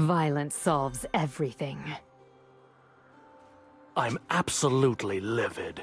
Violence solves everything. I'm absolutely livid.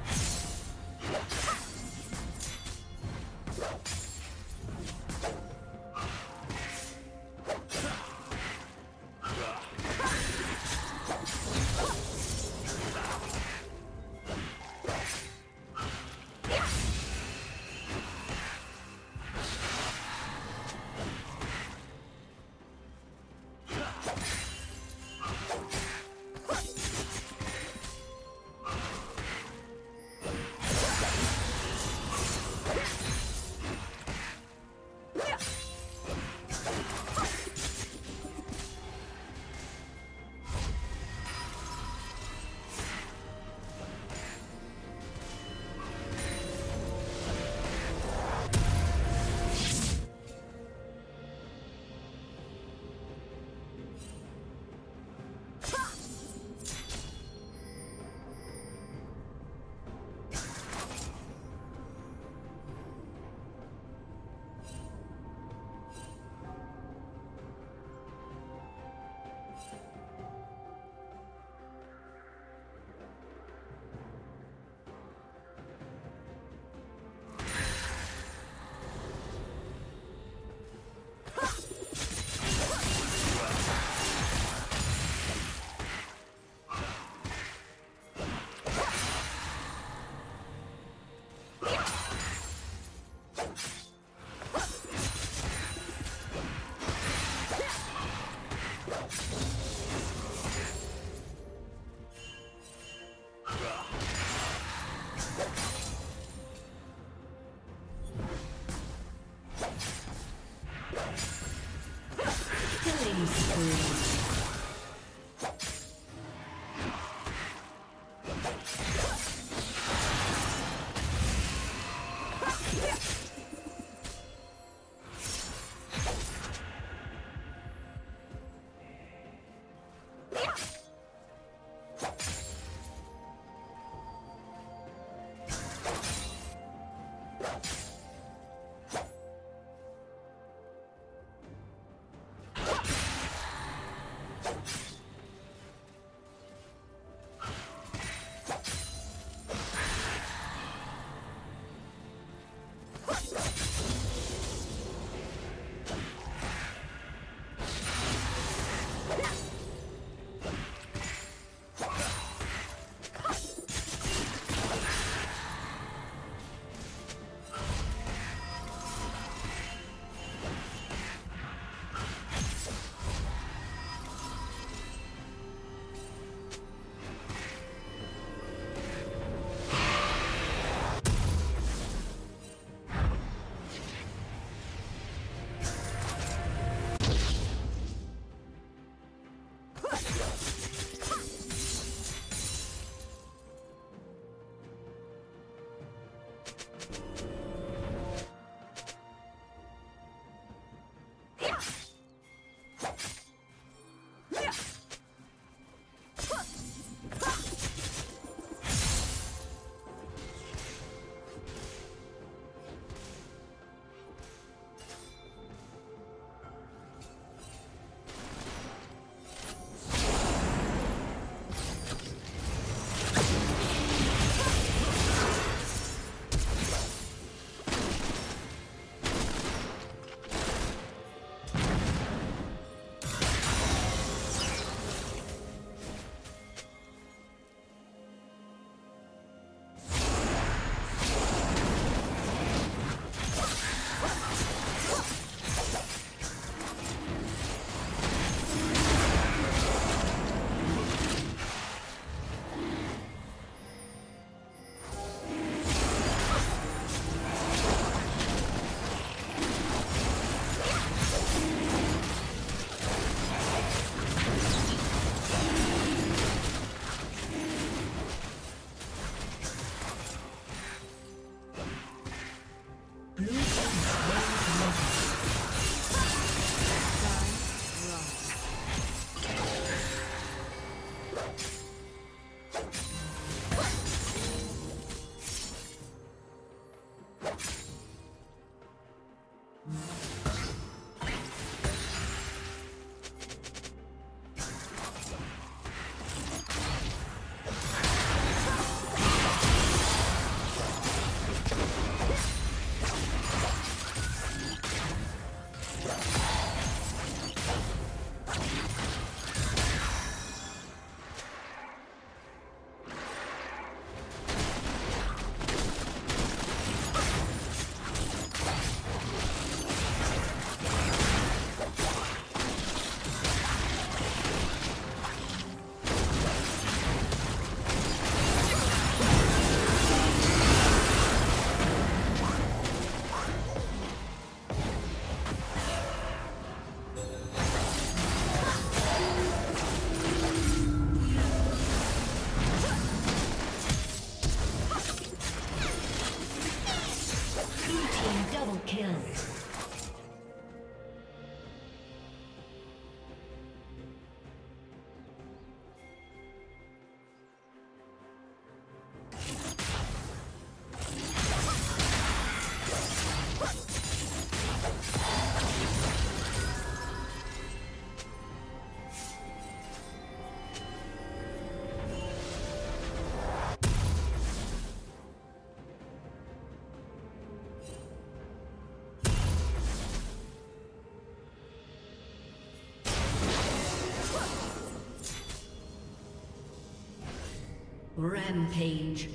Rampage.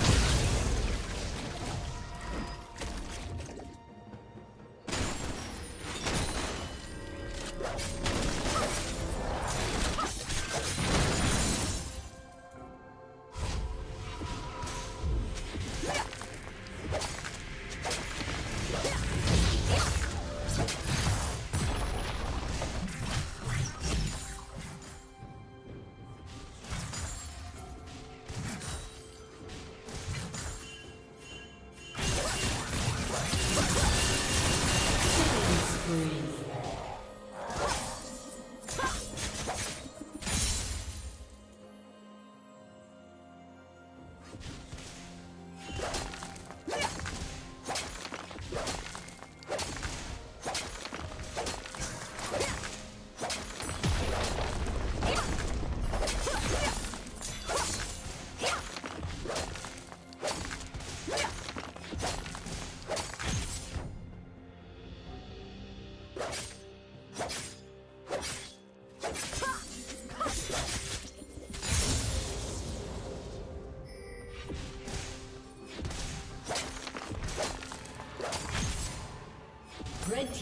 Shut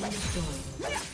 Been destroyed.